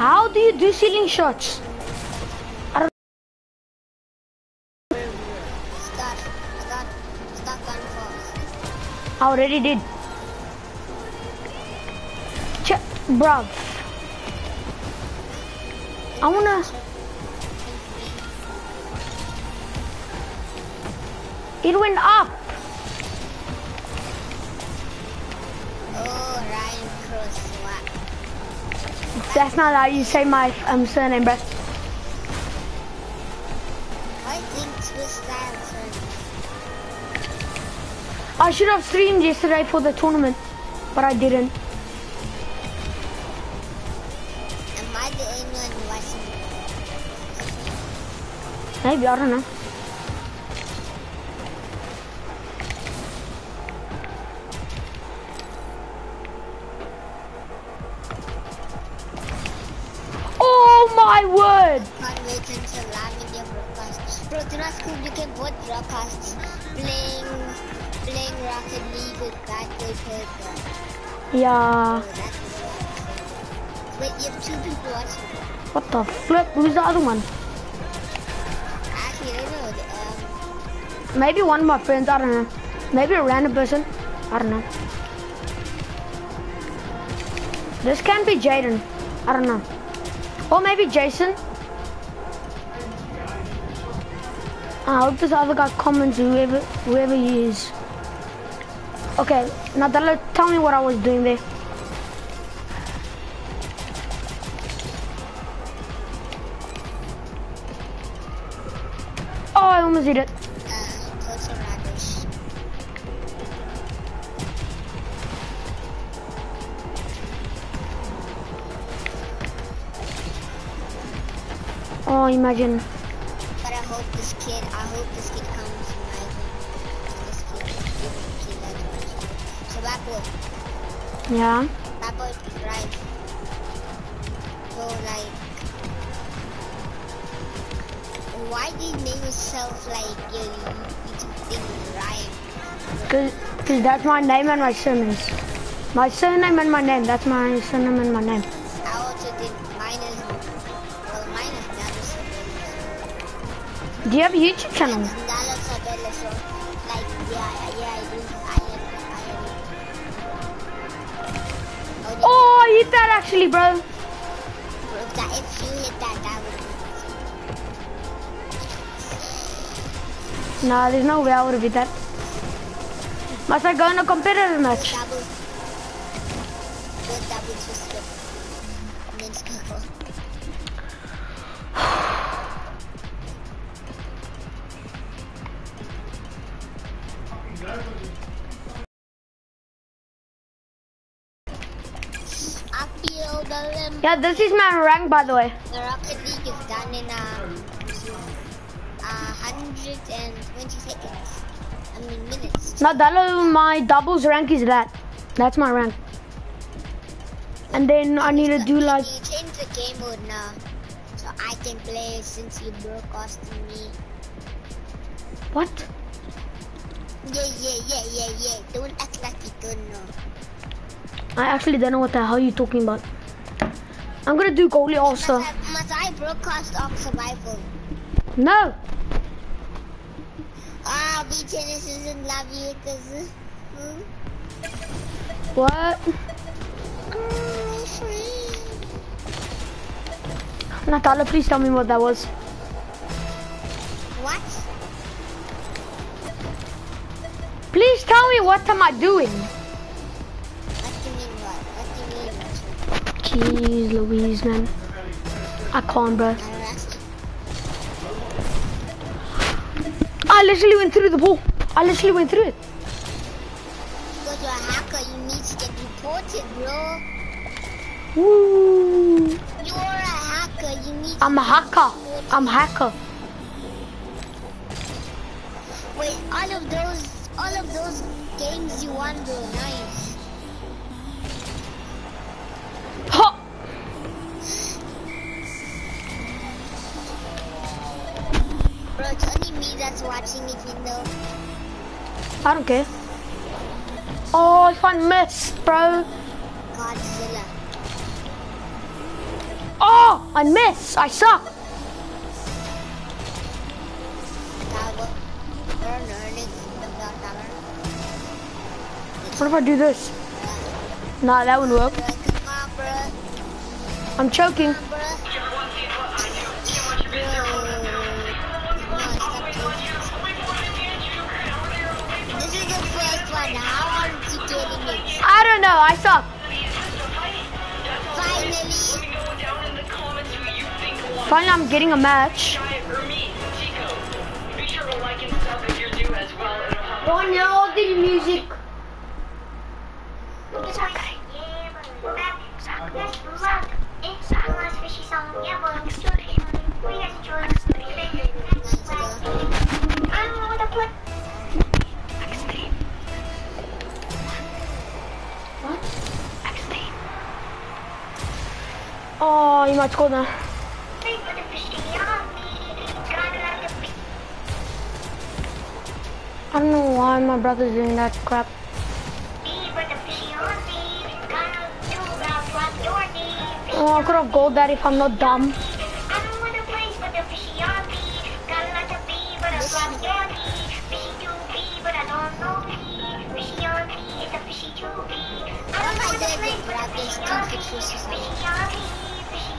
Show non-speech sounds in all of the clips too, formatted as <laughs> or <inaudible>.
How do you do ceiling shots? Start, start, start gun fast. I already did. Ch bruv. I wanna. It went up. Oh, Ryan Cross? That's not how you say my um, surname, bruh. I think Swiss style, sir. I should have streamed yesterday for the tournament, but I didn't. Am I the only one watching? Maybe, I don't know. Yeah. Wait, you have two people watching. What the flip? Who's the other one? Actually, I know. the, Um, Maybe one of my friends, I don't know. Maybe a random person. I don't know. This can be Jaden. I don't know. Or maybe Jason. I hope this other guy comments whoever whoever he is. Okay, now tell me what I was doing there. Oh, I almost did it. Oh, imagine. But I hope this kid, I hope this kid boy, Yeah. that boy right. So like, why did you name yourself like your YouTube thing Ryan? Cause, cause that's my name and my surname. My surname and my name. That's my surname and my name. I also did mine is, well mine is Do you have a YouTube channel? So like, yeah, yeah, I do. Oh, I hit that actually, bro. Nah, there's no way I would have hit that. Must I go in a competitive match? double. Yeah, this is my rank, by the way. The Rocket League is done in um, uh, 120 seconds. I mean minutes. Now, that my doubles rank is that. That's my rank. And then I need to do like, You change the game mode now, so I can play since you broadcasting me. what? Yeah, yeah, yeah, yeah, yeah. Don't act like you don't know. I actually don't know what the hell you're talking about. I'm gonna do goalie also. Must I, must I broadcast on survival? No. Ah, B tennis isn't love you because. Hmm? What? Natala, please tell me what that was. What? Please tell me what am I doing? Jeez Louise, man. I can't, bro. I literally went through the ball. I literally went through it. Because you're a hacker, you need to get reported, bro. Woo. You're a hacker, you need I'm a hacker. I'm a hacker. Wait, all of those, all of those games you won were nice. Watching you know. I don't care. Oh, if I miss, bro. Godzilla. Oh, I miss. I suck. Tower. Turn earning the tower. What if I do this? Nah, that wouldn't work. Bro, come on, bro. I'm choking. I. I suck. Finally. Finally, I'm getting a match. Oh no, the music. Oh, you might score now. I don't know why my brother's doing that crap. Oh, I could have gold that if I'm not dumb. Oh my god,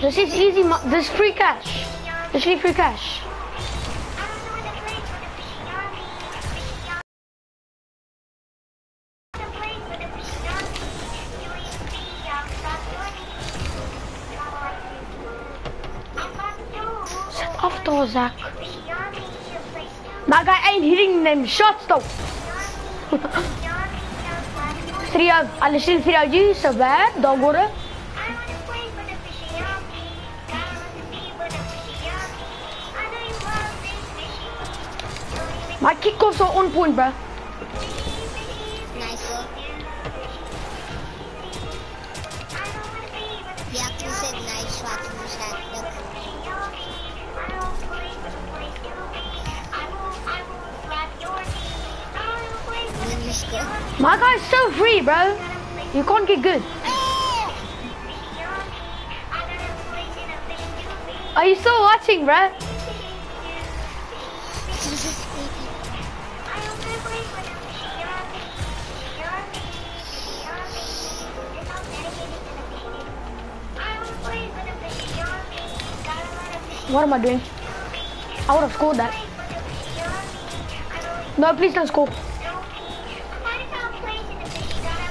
This is easy. This is free cash. Literally free cash. Set off door, Zach. My guy ain't hitting them shots though. <laughs> 3 0. I literally 3 0 you so bad. Dog water. My kickoffs are on point, bro. Nice goal. He said nice shot in the. Look. And then you score. My guy's so free, bro. You can't get good. Are you still watching, bro? What am I doing? I would have scored that. No, please don't score.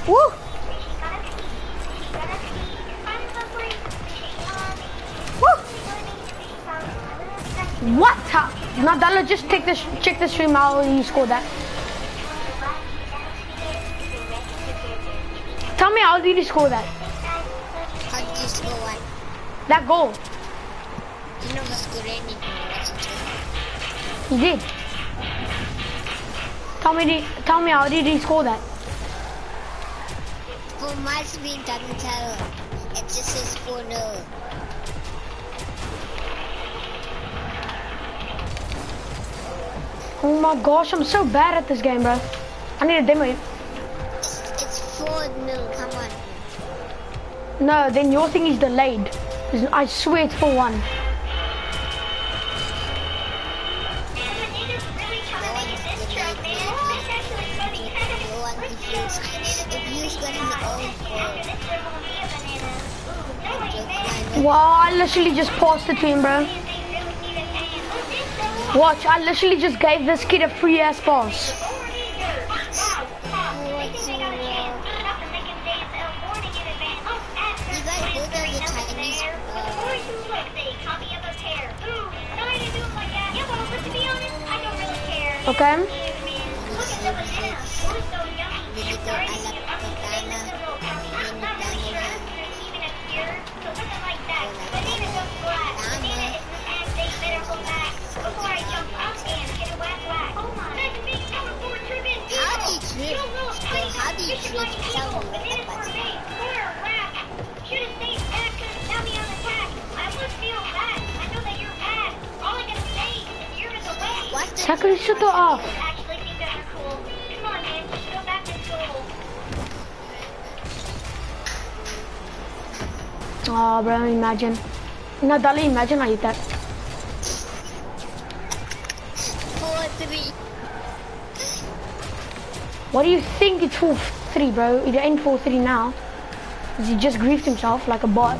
Woo! Woo! What? How? Nadala, just take this, check the stream how you scored that. Tell me how did you score that? How did you score one? That goal. He did. Tell me, tell me how did he score that? Well, mine's been Tagliatella. It just says 4-0. Oh my gosh, I'm so bad at this game, bro. I need a demo. It's, it's 4-0, come on. No, then your thing is delayed. I swear it's 4-1. Literally just passed it to him, bro. Watch, I literally just gave this kid a free ass pass. What's Sakura, shut the off. Oh, bro, imagine. No, darling, imagine I eat that. four three? What do you think it's 4-3, bro? It ain't for three now. 'Cause he just griefed himself like a bot.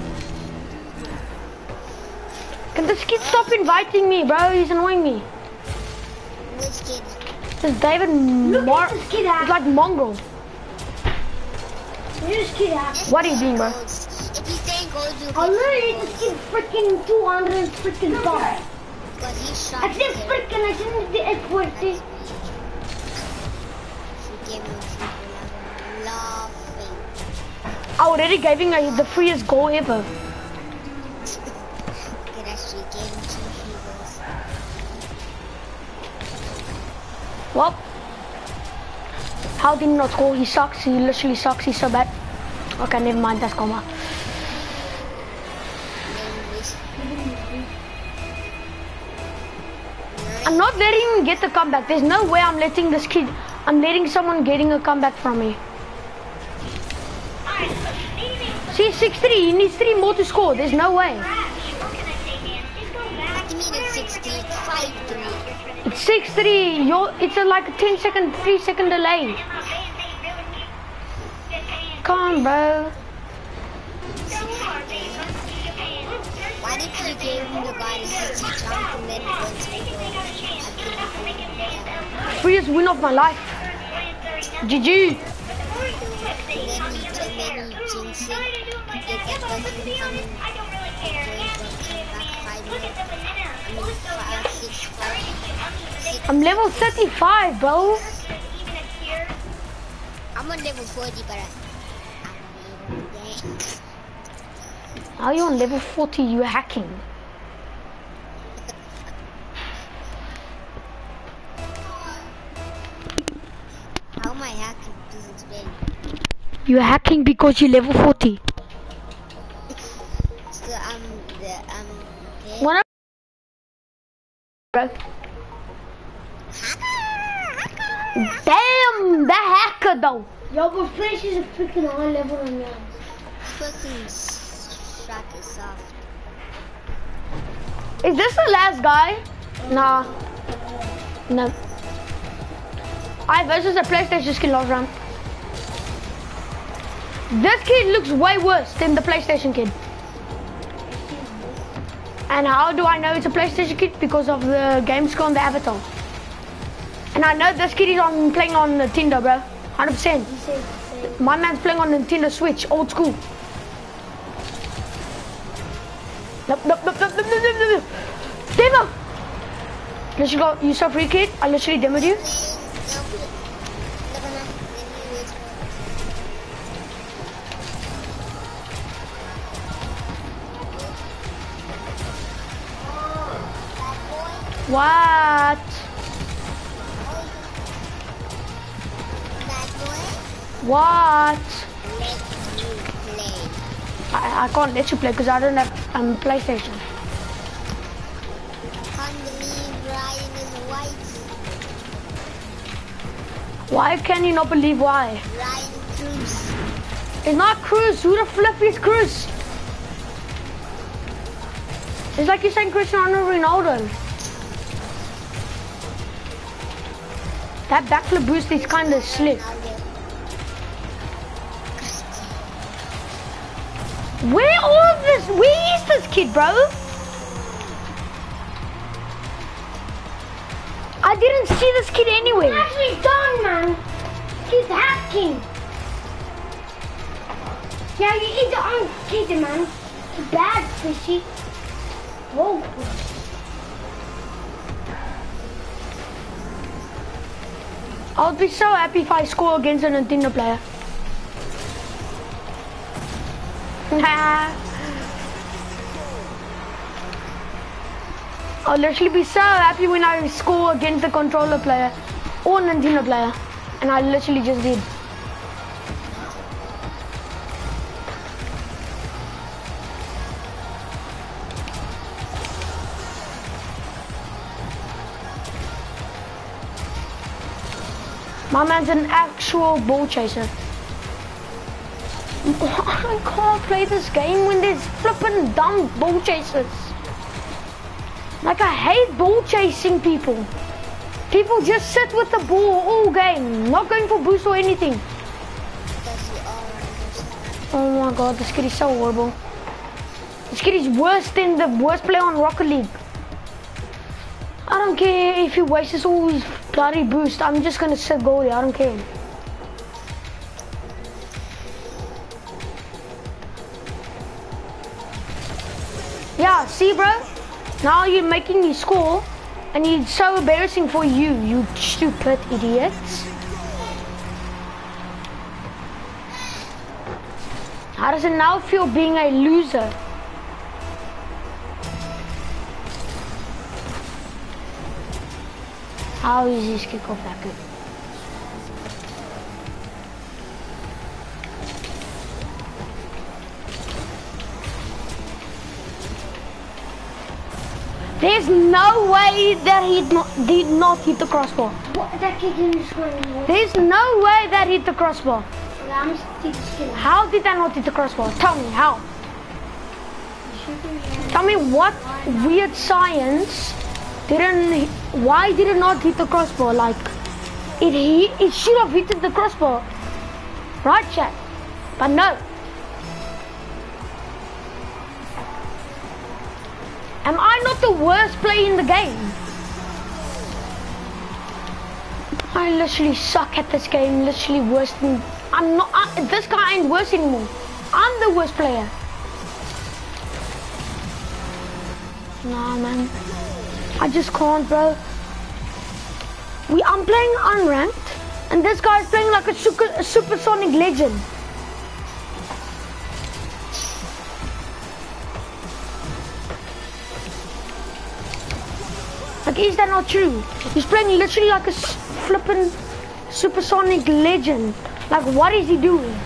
Can this kid stop inviting me, bro? He's annoying me. Which kid? This David Look Mar- this kid ah. He's like mongrel. This kid act. What are you doing, bro? You I literally this kid freaking 200 freaking bucks. Because he shot I said freaking, I didn't do it for it. Laughing. Already gave him uh, the freest goal ever. She gave me. Well, how did he not score? He sucks. He literally sucks. He's so bad. Okay, never mind. That's Goma. I'm not letting him get the comeback. There's no way I'm letting this kid. I'm letting someone getting a comeback from me. See, 6-3. He needs three more to score. There's no way. It's 60? It's 5 3. It's 6-3. You're, it's a, like a 10 second, 3 second delay. Come on, bro. Why did you give him the guy to jump and then Freest win of my life. GG. And then you, and then you jinx it. Get that person from going from back 5 minutes. I mean, five, six, five, six. I'm level 35, bro. I'm on level 40, but I, I'm on level are you on level 40? You're hacking. You're hacking because you're level 40. So I'm the I'm okay. What? Bro. Damn, the hacker though. Yo, but Flash is a freaking high level on now. Fucking shot is soft. Is this the last guy? Nah. No. I versus a PlayStation skin last round. This kid looks way worse than the PlayStation kid. And how do I know it's a PlayStation kid? Because of the game score on the avatar. And I know this kid is on playing on Nintendo, bro. 100%. He said the same. My man's playing on Nintendo Switch, old school. Nope, nope, nope, nope, nope, nope, nope, nope. Demo! Literally got you so free kid. I literally demoed you. What? What? I, I can't let you play because I don't have um, PlayStation. Why can you not believe why? Ryan Cruz. It's not Cruz. Who the flip is Cruz? It's like you're saying Cristiano Ronaldo. That backflip boost is kind of slick. Where are this? Where is this kid, bro? I didn't see this kid anywhere. Actually done, man. He's hacking. Yeah, you eat the own kid, man. Bad, fishy. Whoa. I'll be so happy if I score against a Nintendo player. <laughs> I'll literally be so happy when I score against a controller player or an Nintendo player. And I literally just did. My man's an actual ball chaser. <laughs> I can't play this game when there's flippin' dumb ball chasers. Like I hate ball chasing people. People just sit with the ball all game, not going for boost or anything. Oh my god, this kid is so horrible. This kid is worse than the worst player on Rocket League. I don't care if he wastes all his bloody boost. I'm just gonna sit goalie. I don't care. Yeah, see, bro. Now you're making me score, and it's so embarrassing for you, you stupid idiots. How does it now feel being a loser? How is this kickoff that good? There's no way that he not, did not hit the crossbar. What? That kid didn't score anymore. There's no way that hit the crossbar. I'm still skinny. How did that not hit the crossbar? Tell me how. Tell me what weird science didn't. Why did it not hit the crossbar? Like it hit, it should have hit the crossbar, right, chat? But no. Am I not the worst player in the game? I literally suck at this game. Literally worse than. I'm not. I, this guy ain't worse anymore. I'm the worst player. Nah, man. I just can't, bro. We, I'm playing unranked, and this guy's playing like a, super, a supersonic legend. Like, is that not true? He's playing literally like a flippin' supersonic legend. Like, what is he doing?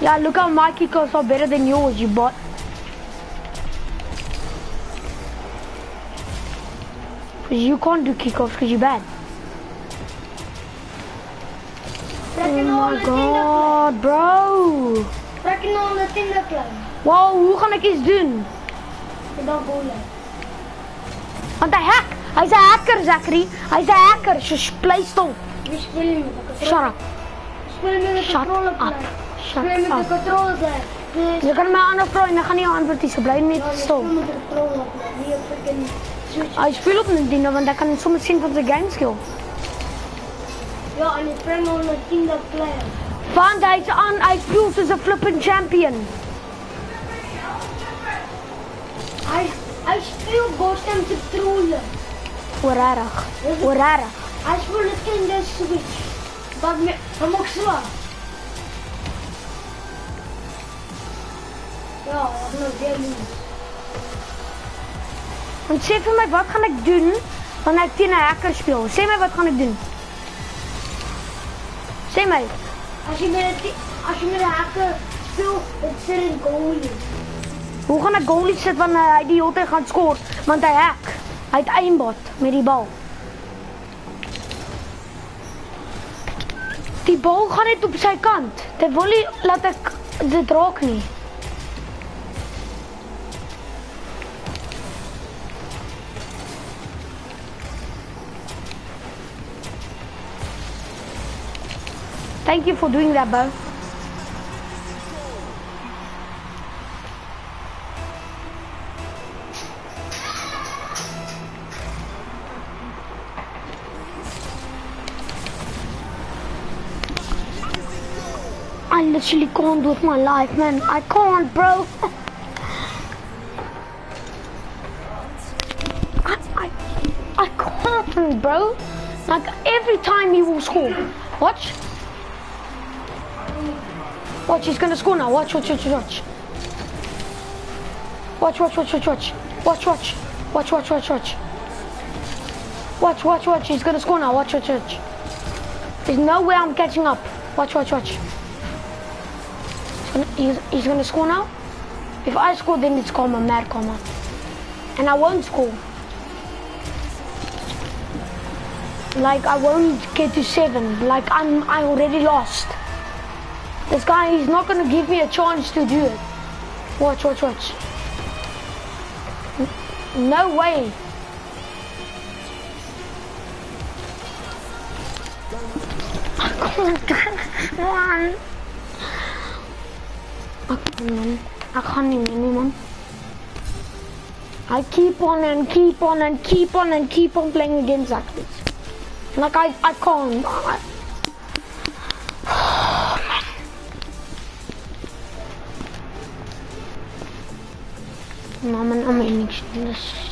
Yeah, look how my kickoffs are better than yours, you bot. Cause you can't do kickoffs because you're bad. Oh my god, bro. Je nou een Tinderplan? Wow, hoe gaan ik iets doen? En dan golen. Want hij hack. Hij is een hacker, Zachary. Hij is een hacker. Shush, play stil. We spelen met de Shut up. We spelen met de Shut up. Schatz. Met de controle. Dus je kan mij maar dan ga niet antwoorden, ze blijven niet stom. Ja, speelt op een dino, want daar kan ik soms zien van de game skill. Ja, en ik ben al een team player. Want hij is aan, hij speelt als een flipping champion. Hij, hij speelt ghost en te trollen. Orarig, orarig. Hij speelt een kind switch. Wat me, hem ook zwaar. Ja, dat is heel Want zeg mij, wat ga ik doen als ik tien Hacker speel? Zeg mij, wat ga ik doen? Zeg mij. Als je met, als de hacker speelt, dan zit een goalie. Hoe ga een goalie zetten wanneer hij die altijd gaat scoren? Want hij hack. Hij heeft aimbot met die bal. Die bal gaat niet op zijn kant. De volley laat ik de draak niet. Thank you for doing that, bro. I literally can't with my life, man. I can't, bro. <laughs> I, I, I can't, bro. Like every time he will score. Watch. Watch, he's gonna score now. Watch, watch, watch, watch. Watch, watch, watch, watch, watch. Watch, watch. Watch, watch, watch, watch. Watch, watch, watch. He's gonna score now. Watch, watch, watch. There's no way I'm catching up. Watch, watch, watch. He's gonna, he's, he's gonna score now. If I score, then it's karma, mad karma. And I won't score. Like I won't get to seven. Like I'm, I already lost. This guy, he's not gonna give me a chance to do it. Watch, watch, watch. No way. I can't man. I can't. I can't even, man. I keep on and keep on and keep on and keep on playing games like this. Like I, I can't. Man. No, man, I'm in this.